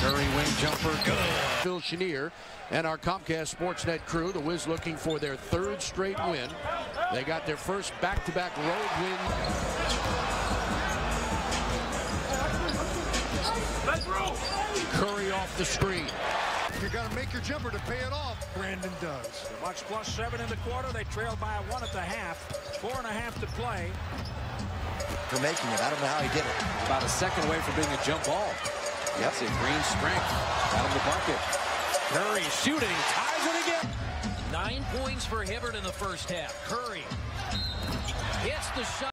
Curry wing jumper, good. Phil Chenier and our Comcast Sportsnet crew, the Wiz looking for their third straight win. They got their first back-to-back -back road win. Curry off the screen. You got to make your jumper to pay it off. Brandon does. The Bucks plus seven in the quarter. They trail by one at the half. Four and a half to play. For making it. I don't know how he did it. About a second away from being a jump ball. Yep. That's Green strength. Out of the bucket. Curry shooting. Ties it again. Nine points for Hibbert in the first half. Curry hits the shot.